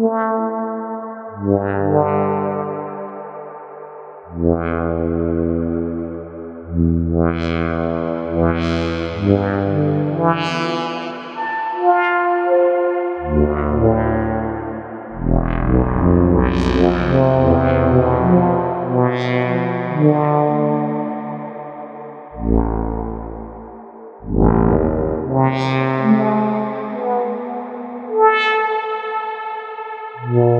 Wow. Yeah.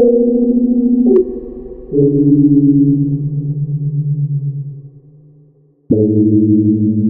Thank you.